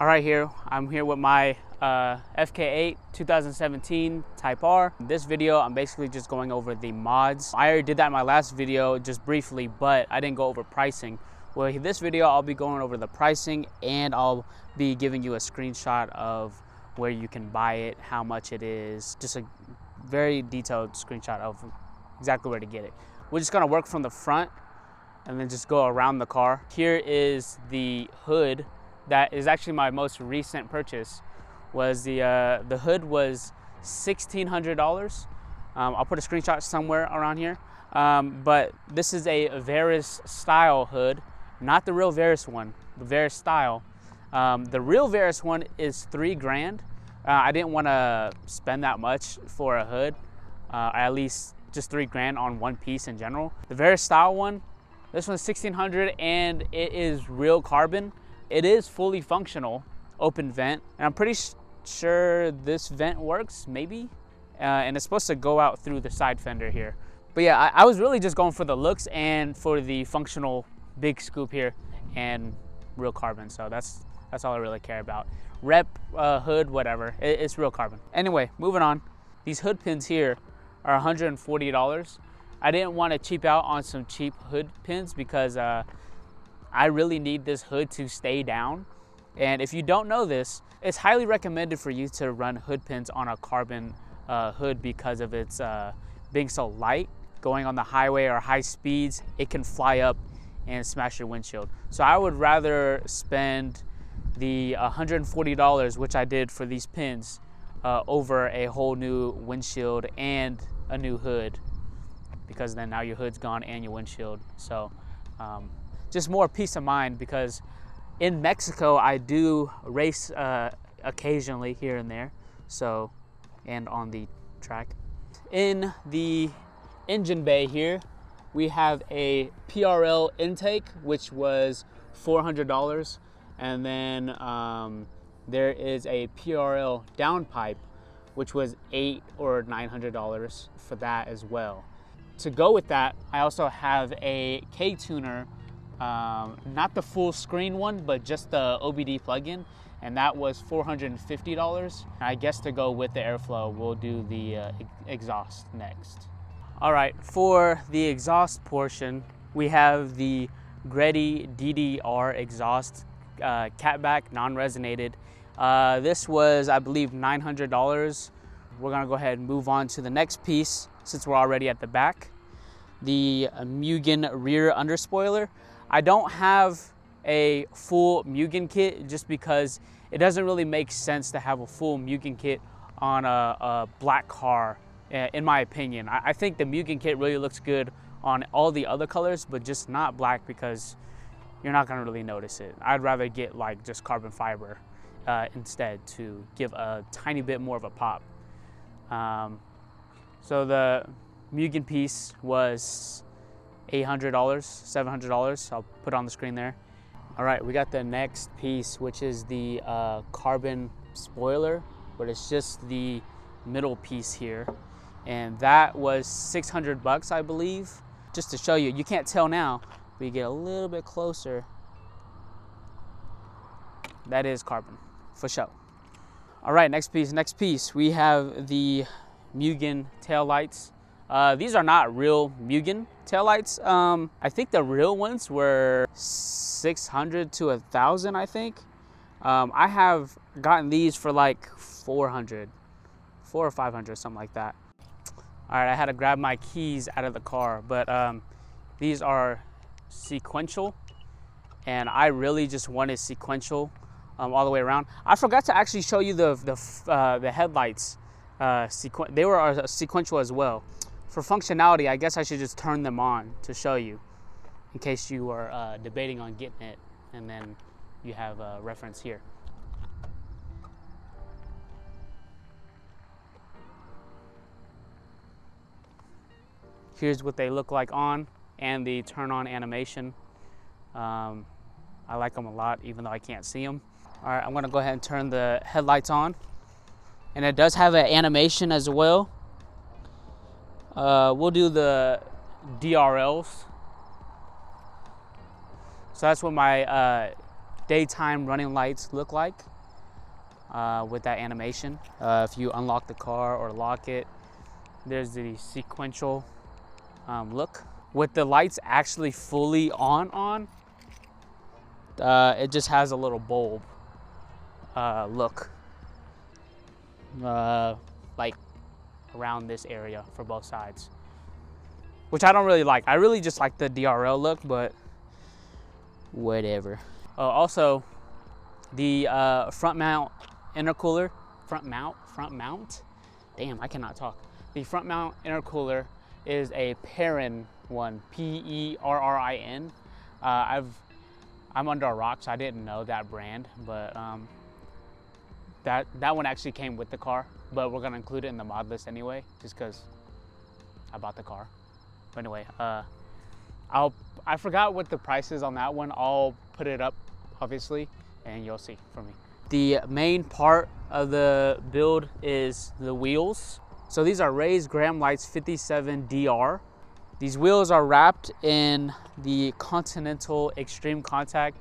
All right, here I'm here with my uh, FK8 2017 Type R. This video, I'm basically just going over the mods. I already did that in my last video just briefly, but I didn't go over pricing. Well, in this video, I'll be going over the pricing and I'll be giving you a screenshot of where you can buy it, how much it is, just a very detailed screenshot of exactly where to get it. We're just gonna work from the front and then just go around the car. Here is the hood that is actually my most recent purchase. Was the uh, the hood was sixteen hundred dollars. Um, I'll put a screenshot somewhere around here. Um, but this is a Varis style hood, not the real Varis one, the Varis style. Um, the real Varis one is three grand. Uh, I didn't want to spend that much for a hood. Uh, at least just three grand on one piece in general. The Varis style one, this one's 1600 and it is real carbon. It is fully functional, open vent, and I'm pretty sure this vent works, maybe. Uh, and it's supposed to go out through the side fender here. But yeah, I, I was really just going for the looks and for the functional big scoop here and real carbon. So that's that's all I really care about. Rep, uh, hood, whatever. It, it's real carbon. Anyway, moving on. These hood pins here are $140. I didn't want to cheap out on some cheap hood pins because uh, I really need this hood to stay down. And if you don't know this, it's highly recommended for you to run hood pins on a carbon uh, hood because of its uh, being so light. Going on the highway or high speeds, it can fly up and smash your windshield. So I would rather spend the $140, which I did for these pins, uh, over a whole new windshield and a new hood because then now your hood's gone and your windshield. So um, just more peace of mind because in Mexico I do race uh, occasionally here and there. So and on the track. In the engine bay here, we have a PRL intake, which was $400. And then um, there is a PRL downpipe, which was eight or $900 for that as well. To go with that, I also have a K-tuner, um, not the full screen one, but just the OBD plugin, and that was $450. I guess to go with the airflow, we'll do the uh, exhaust next. All right, for the exhaust portion, we have the Greddy DDR exhaust uh, catback non-resonated. Uh, this was, I believe, $900. We're gonna go ahead and move on to the next piece since we're already at the back. The Mugen rear underspoiler. I don't have a full Mugen kit just because it doesn't really make sense to have a full Mugen kit on a, a black car, eh, in my opinion. I, I think the Mugen kit really looks good on all the other colors, but just not black because you're not gonna really notice it. I'd rather get like just carbon fiber uh, instead to give a tiny bit more of a pop. Um, so the Mugen piece was $800, $700. I'll put on the screen there. All right, we got the next piece, which is the uh, carbon spoiler, but it's just the middle piece here. And that was 600 bucks, I believe. Just to show you, you can't tell now, but you get a little bit closer. That is carbon, for sure. All right, next piece, next piece. We have the Mugen tail lights. Uh, these are not real Mugen taillights. Um, I think the real ones were 600 to a thousand, I think. Um, I have gotten these for like 400, four or 500, something like that. All right, I had to grab my keys out of the car, but um, these are sequential and I really just wanted sequential um, all the way around. I forgot to actually show you the, the, uh, the headlights. Uh, they were uh, sequential as well. For functionality, I guess I should just turn them on to show you in case you are uh, debating on getting it and then you have a reference here. Here's what they look like on and the turn on animation. Um, I like them a lot even though I can't see them. All right, I'm gonna go ahead and turn the headlights on. And it does have an animation as well. Uh, we'll do the DRLs. So that's what my uh, daytime running lights look like uh, with that animation. Uh, if you unlock the car or lock it, there's the sequential um, look. With the lights actually fully on on, uh, it just has a little bulb uh, look. Like around this area for both sides. Which I don't really like. I really just like the DRL look, but whatever. Uh, also, the uh, front mount intercooler, front mount, front mount. Damn, I cannot talk. The front mount intercooler is a Perrin one, P-E-R-R-I-N. Uh, I've, I'm under a rock, so I didn't know that brand, but um, that that one actually came with the car. But we're gonna include it in the mod list anyway, just because I bought the car. But anyway, uh, I'll I forgot what the price is on that one. I'll put it up, obviously, and you'll see from me. The main part of the build is the wheels. So these are Rays Gram Lights 57DR. These wheels are wrapped in the Continental Extreme Contact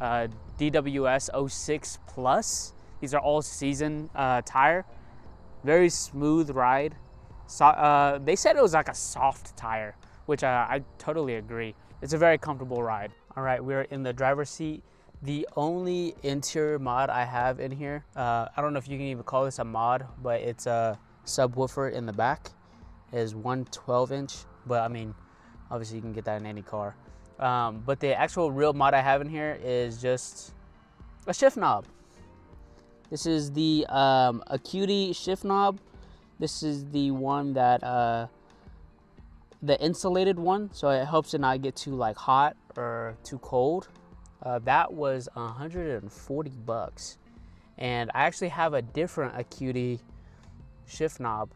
uh, DWS 06 Plus. These are all season uh, tire. Very smooth ride. So, uh, they said it was like a soft tire, which uh, I totally agree. It's a very comfortable ride. All right, we're in the driver's seat. The only interior mod I have in here, uh, I don't know if you can even call this a mod, but it's a subwoofer in the back. It is one 12 inch, but I mean, obviously you can get that in any car. Um, but the actual real mod I have in here is just a shift knob. This is the um, Acuity shift knob. This is the one that, uh, the insulated one, so it helps it not get too like hot or too cold. Uh, that was 140 bucks. And I actually have a different Acuity shift knob.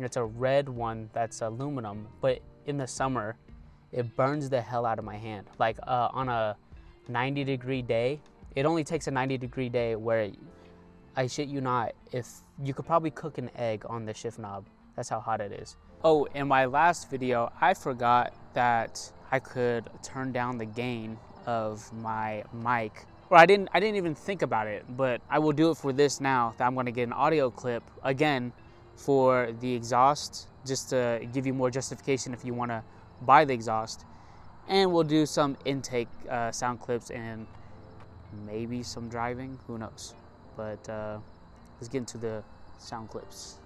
It's a red one that's aluminum, but in the summer, it burns the hell out of my hand. Like uh, on a 90 degree day, it only takes a 90 degree day where I shit you not, if you could probably cook an egg on the shift knob. That's how hot it is. Oh, in my last video, I forgot that I could turn down the gain of my mic. Or I didn't I didn't even think about it, but I will do it for this now that I'm gonna get an audio clip again for the exhaust, just to give you more justification if you wanna buy the exhaust. And we'll do some intake uh, sound clips and maybe some driving, who knows. But uh, let's get into the sound clips.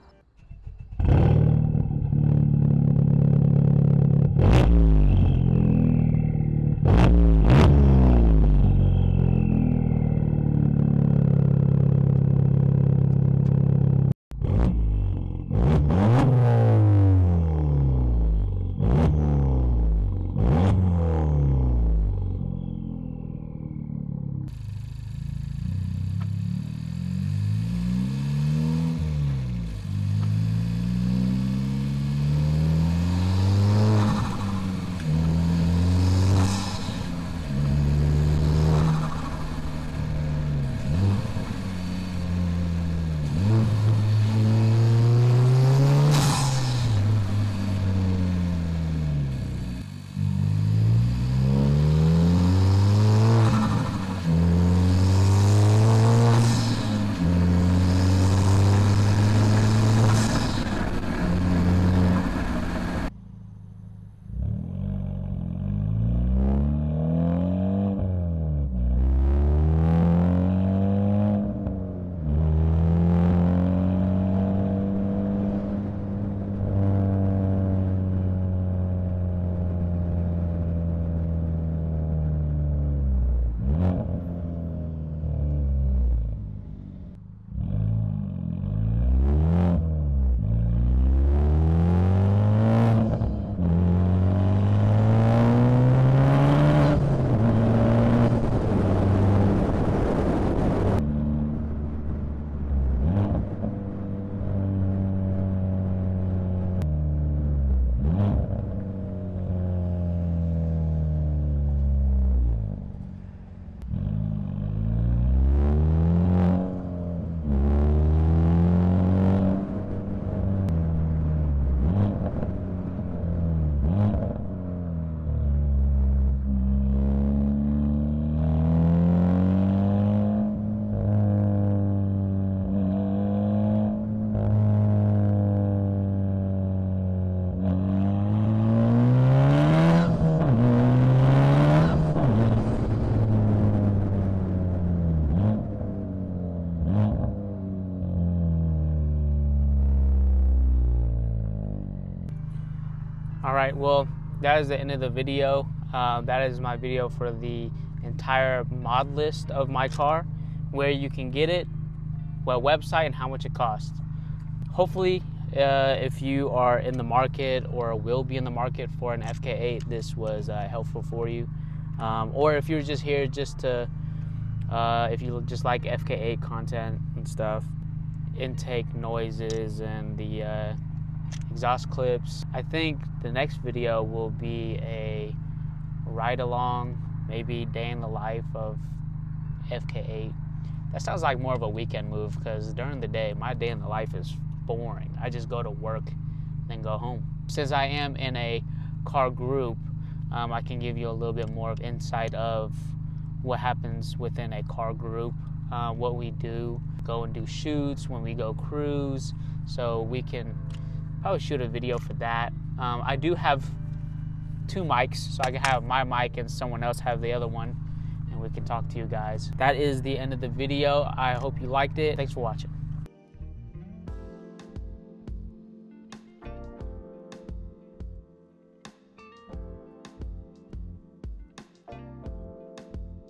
Right, well, that is the end of the video. Uh, that is my video for the entire mod list of my car, where you can get it, what website, and how much it costs. Hopefully, uh, if you are in the market or will be in the market for an FK8, this was uh, helpful for you. Um, or if you're just here just to, uh, if you just like FK8 content and stuff, intake noises and the uh, exhaust clips. I think the next video will be a ride along, maybe day in the life of FK8. That sounds like more of a weekend move because during the day, my day in the life is boring. I just go to work, then go home. Since I am in a car group, um, I can give you a little bit more of insight of what happens within a car group, uh, what we do, go and do shoots when we go cruise. So we can probably shoot a video for that. Um, I do have two mics, so I can have my mic and someone else have the other one, and we can talk to you guys. That is the end of the video. I hope you liked it. Thanks for watching.